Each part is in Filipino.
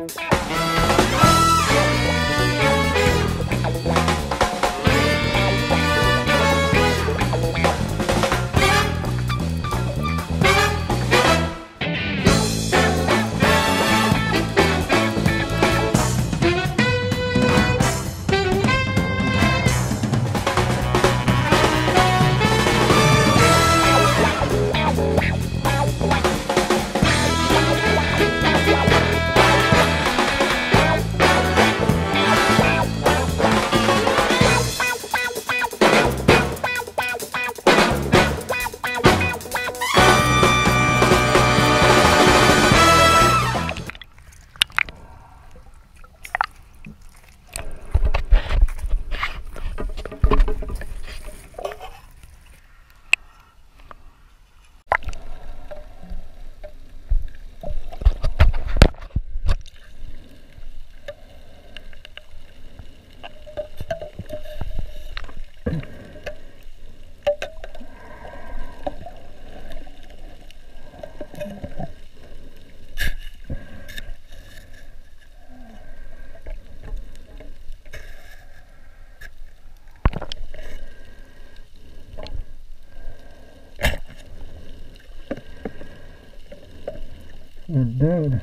And then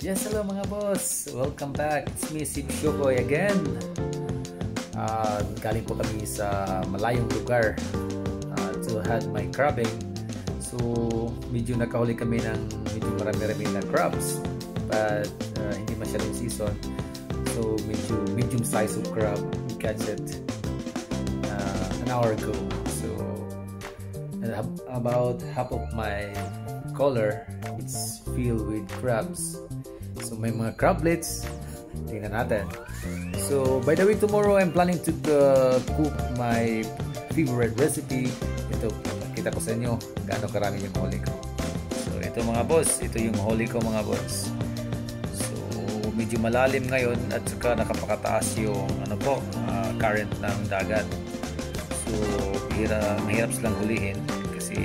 Yes, hello mga boss. Welcome back. It's me, Sid Shokoy again. Uh, galing po kami sa malayong lugar uh, to had my crabbing. So, medyo nakahuli kami ng medyo marami-rami na crabs. But, uh, hindi masyadong season. So, medyo medium size of crab. We catch it uh, an hour ago. So, about half of my collar it's filled with crabs may mga crablets. Tingnan natin. So by the way, tomorrow I'm planning to uh, cook my favorite recipe. Ito, kita ko sa inyo gaano karami yung huli ko. So ito mga boss, ito yung huli ko mga boss. So medyo malalim ngayon at saka nakapakataas yung ano po, uh, current ng dagat. So mahirap, mahirap silang hulihin kasi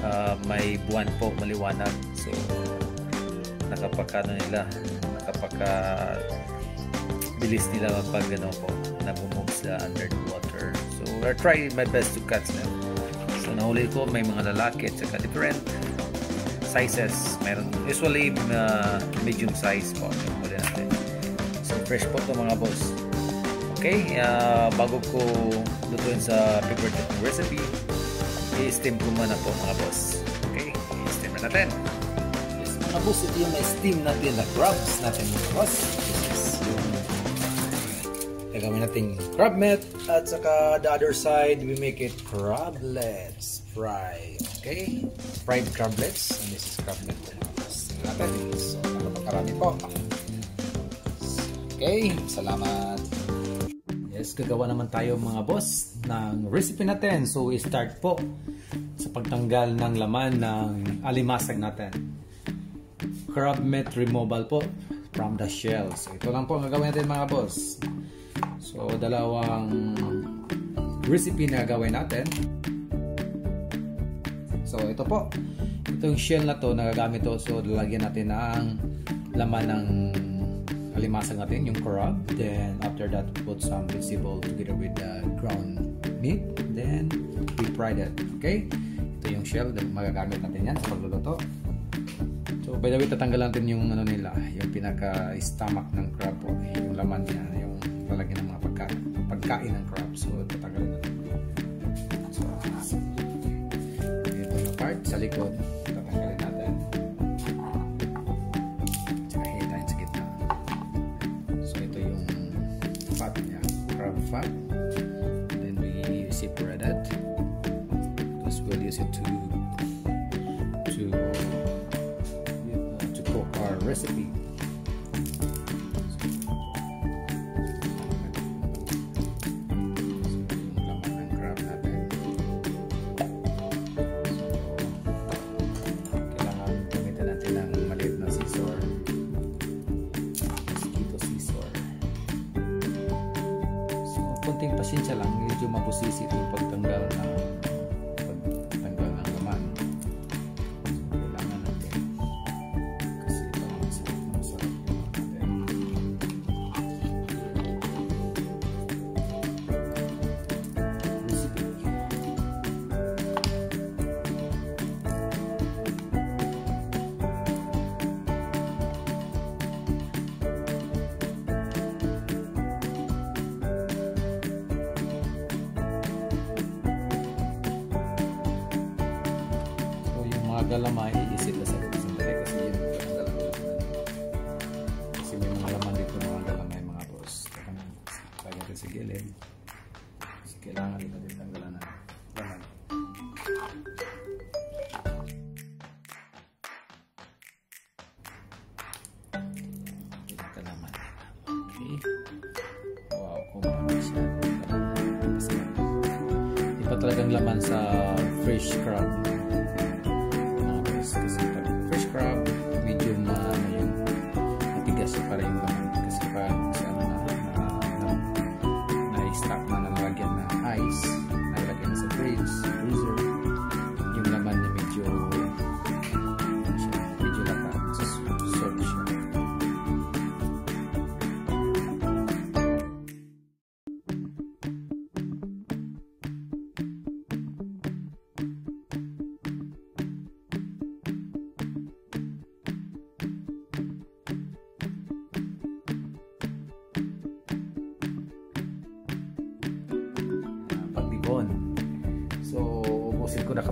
uh, may buwan po maliwanag. So nakapakano nila nakapaka bilis nila pag ano po nabumove sila under the water so I try my best to catch them. So nahuli ko may mga lalaki at saka different sizes. Meron usually uh, medium size po. Yung huli natin so fresh po to mga boss. Okay uh, bago ko lutuin sa favorite recipe i-steam ko muna po mga boss. Okay i-steam na natin boss, ito yung na-steam natin na crabs natin boss. This is yung gagawin natin crab meat at saka the other side we make it crablets fry. Okay? Fried crablets and this is crab meat. Natin. So, Marami po. Okay, salamat. Yes, gagawa naman tayo mga boss ng recipe natin. So, i-start po sa pagtanggal ng laman ng alimasag natin. Crab meat removal po from the shell. So, ito lang po ang gagawin natin mga boss. So, dalawang recipe na gagawin natin. So, ito po. Itong shell na to, nagagamit to. So, lalagyan natin ng laman ng alimasag natin, yung crab. Then, after that, put some vegetable together with the ground meat. Then, we fry that. Okay? Ito yung shell. Then, magagamit natin yan sa pagluluto. So, by the way, tatanggal natin yung ano nila, yung pinaka-stomach ng crab po. Yung laman niya, yung lalagyan ng mga pagka, pagkain ng crab. So, tatanggalin natin. So, ito na part sa likod. Tatanggalin natin. Tsaka hitain sa gitna. So, ito yung fat niya. Crab fat. Then, we separate it. Because we'll use it to recipe. Gilid. Kasi kailangan dito din tanggalan ng laman. Ito naman. Okay. Wow, paano siya. Iba talagang laman sa fresh crab.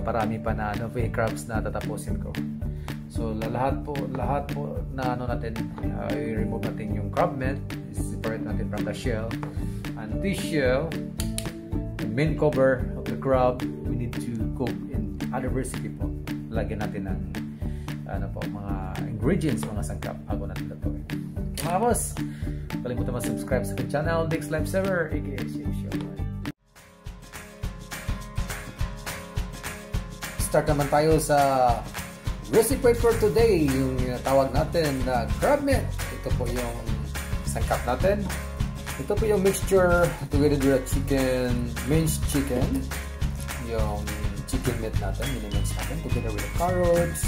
Nakaparami pa na ano, crabs na tatapusin ko. So, la- lahat po, lahat po na ano natin, uh, i-remove natin yung crab meat, separate natin from the shell. And this shell, the main cover of the crab, we need to cook in other recipe po. Lagyan natin ng ano po, mga ingredients, mga sangkap bago natin lutuin. Okay, mga boss, kalimutan mag-subscribe sa aking channel, Dix Life Server, aka Shake Show. Start naman tayo sa recipe for today, yung tawag natin na crab meat. Ito po yung sangkap natin. Ito po yung mixture together with chicken, minced chicken. Yung chicken meat natin, minimix natin together with the carrots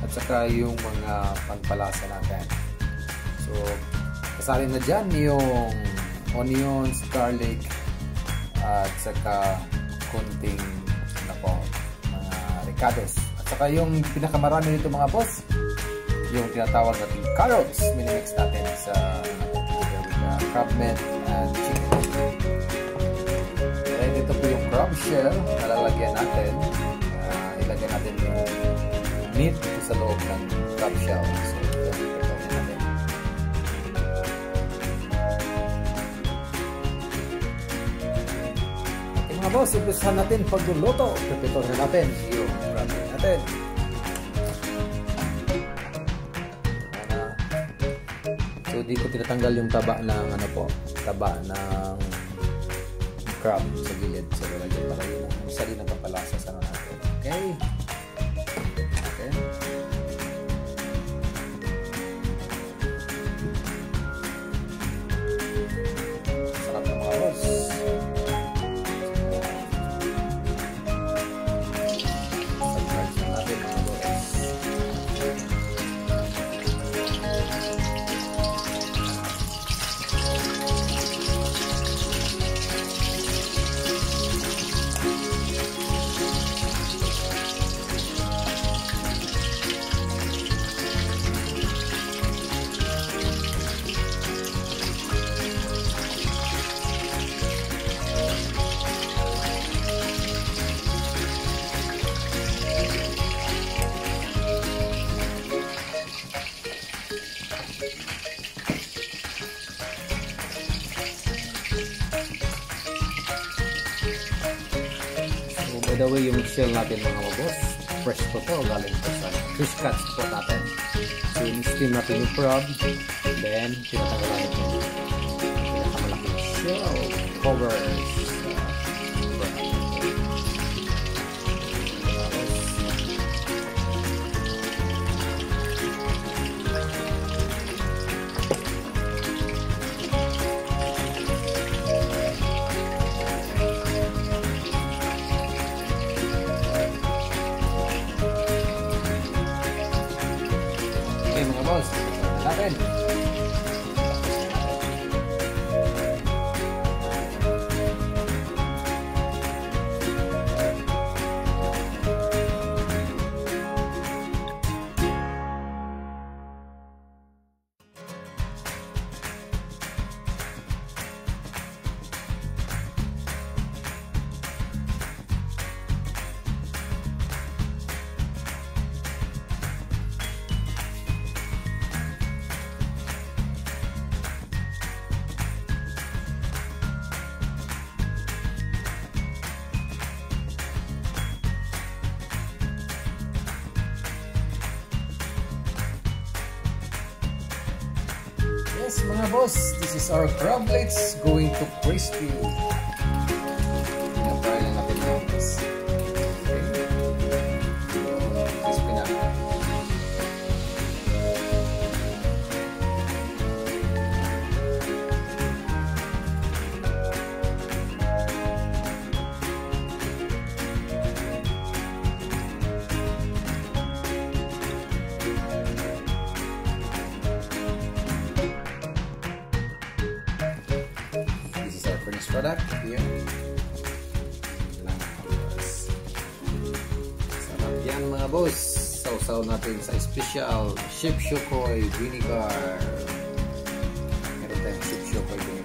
at saka yung mga pangpalasa natin. So, kasali na dyan yung onions, garlic, at saka kunting ano po, ricados. At saka yung pinakamarami nito mga boss, yung tinatawag natin carrots, minimix natin sa the crab meat and chicken. And ito po yung crab shell na lalagyan natin. Uh, ilagyan natin yung meat sa loob ng crab shell. So, mga boss, umpisahan natin pagluluto. Prepito na natin yung natin. So, di ko tinatanggal yung taba ng ano po, taba ng crab sa gilid. By the way, yung shell natin mga boss, fresh po to, galing po sa fish cuts po natin. So, in-steam natin yung crab, then, tinatanggal natin yung pinakamalaking shell covers. Yes mga boss, this is our crablets going to crispy. Ayan mga boss, sausaw natin sa special Ship Shukoy Vinegar. Meron tayong Ship Shukoy Vinegar.